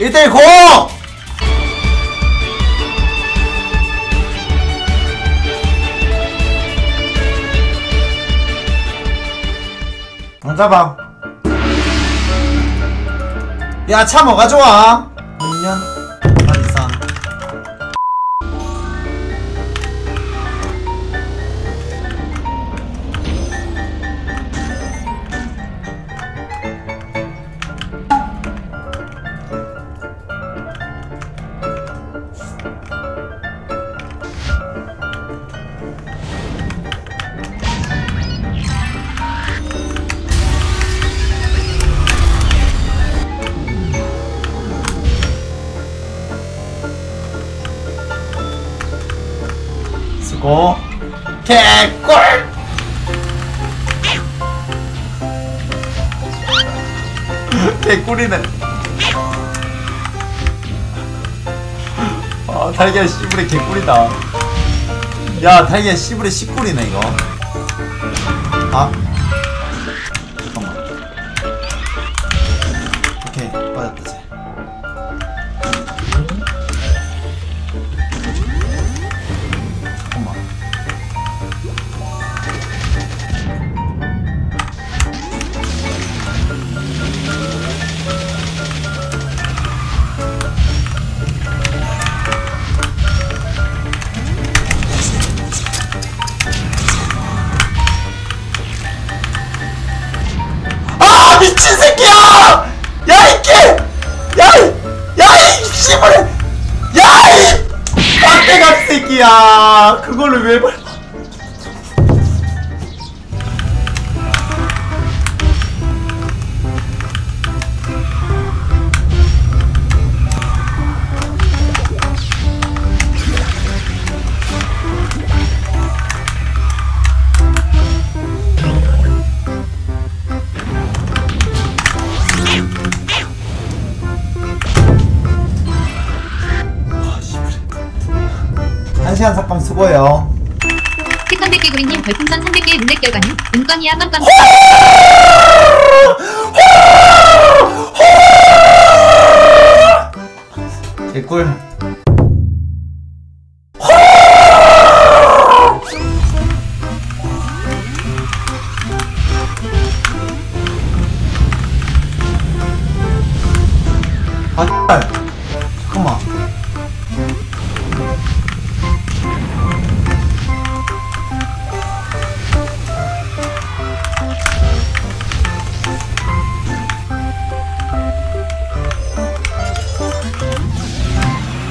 1대1 고! 안 잡아. 야, 차 뭐가 좋아? 문년, 수고. 개꿀! 개꿀이네. 아, 달걀 씨불에 개꿀이다. 야, 달걀 씨불에 씨꿀이네, 이거. 아. 새끼 야! 그거를 왜 봐? 한 시간 삭방 수고해요. 티컨 100개 구리님 별풍선 300개 룰렛 결과는 은광이야 깜깜 개꿀.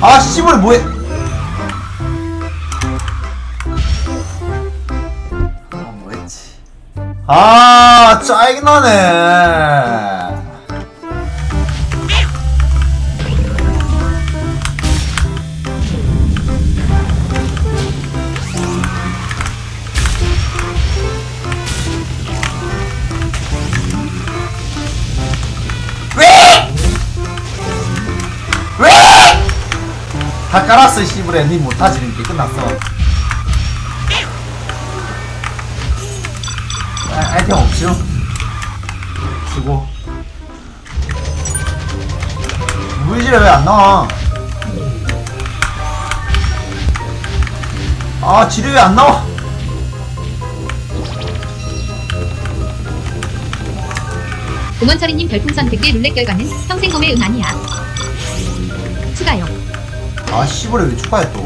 아, 씨발, 뭐해? 아, 뭐했지? 아, 짜증나네. 다 깔았어 씨부레. 니 못하지. 이렇게 끝났어. 아, 아이템 없죠? 수고. 무이질에 왜 안 나와 아 지뢰 왜 안 나와 고먼철이님 별풍선 100개 룰렛 결과는 평생 검의 은 아니야. 추가요 아 씨부레 왜 추가해 또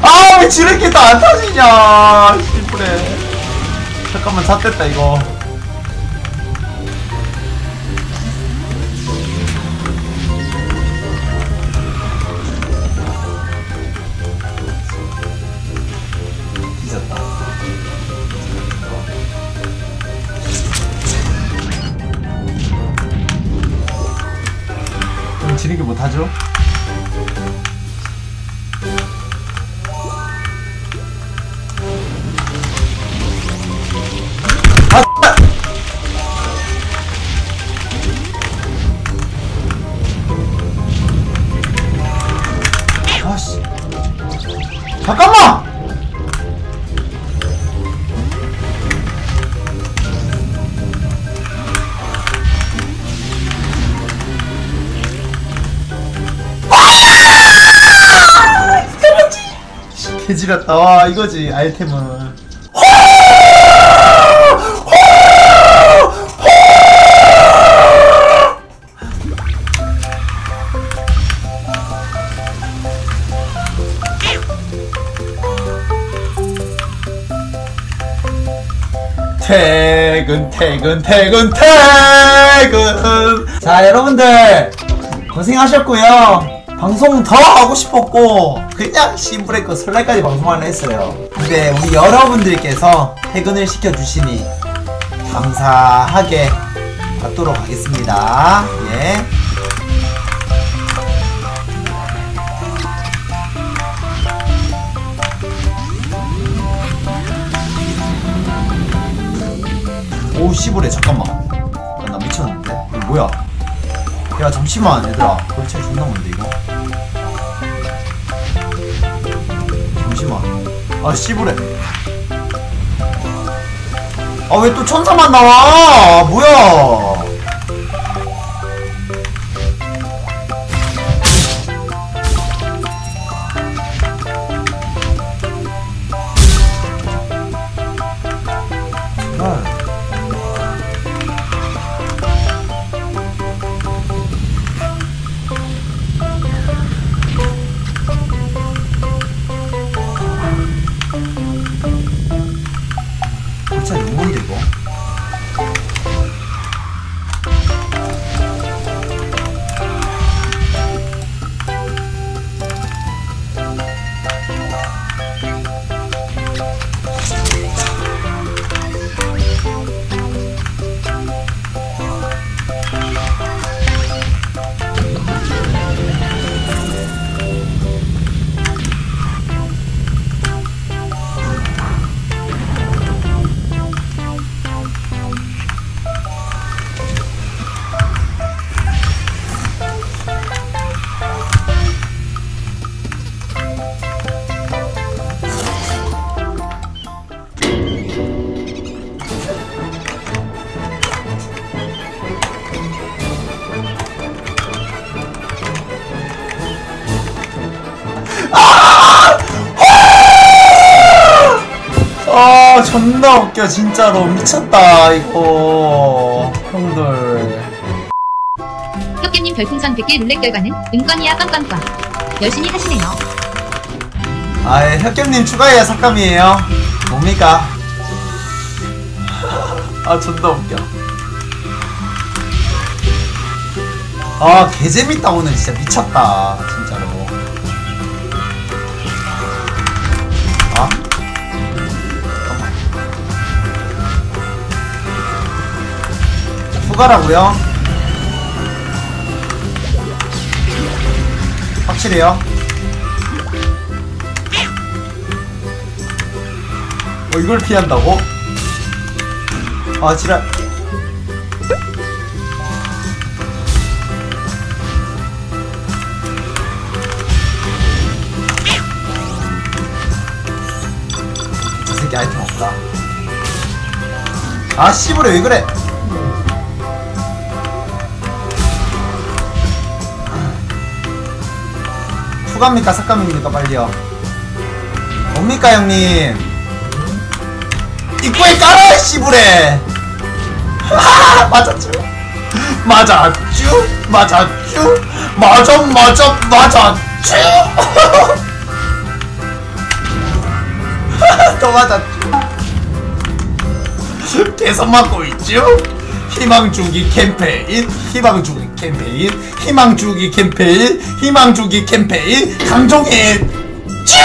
아, 왜 지름길 또안 터지냐, 씨부레. 잠깐만, 잣됐다, 이거. 지 개지렸다. 와, 이거지, 아이템은. 퇴근 퇴근 퇴근 퇴근 자 여러분들 고생하셨고요 방송 더 하고 싶었고 그냥 심브레이크 설날까지 방송하려 했어요. 근데 우리 여러분들께서 퇴근을 시켜주시니 감사하게 받도록 하겠습니다. 예. 오 씨부래 잠깐만. 야, 나 미쳤는데? 이거 뭐야 야 잠시만 얘들아. 골차이 존나 뭔데 이거? 잠시만. 아 씨부래 아왜 또 천사만 나와? 뭐야 존나 웃겨 진짜로. 미쳤다 이거. 형들. 혁개님 별풍선 100개 룰렛 결과는 은건이야 꽝꽝꽝. 열심히 하시네요. 아예 혁겸님 추가해야 삭감이에요. 뭡니까? 아 존나 웃겨. 아 개재밌다 오늘. 진짜 미쳤다 진짜로 추가라고요? 확실해요? 어 이걸 피한다고? 아 지랄. 저 새끼 아이템 없다. 아 씨부래 왜 그래 추가입니까? 삭감입니까? 빨리요. 뭡니까 형님? 입구에 깔아 씨부래 맞았죠? 맞았죠? 맞았죠? 맞아 맞아 맞았죠? 또 맞았죠? 계속 맞고 있죠? 희망 주기 캠페인 희망 주기 캠페인 희망 주기 캠페인 희망 주기 캠페인 강종의 쭉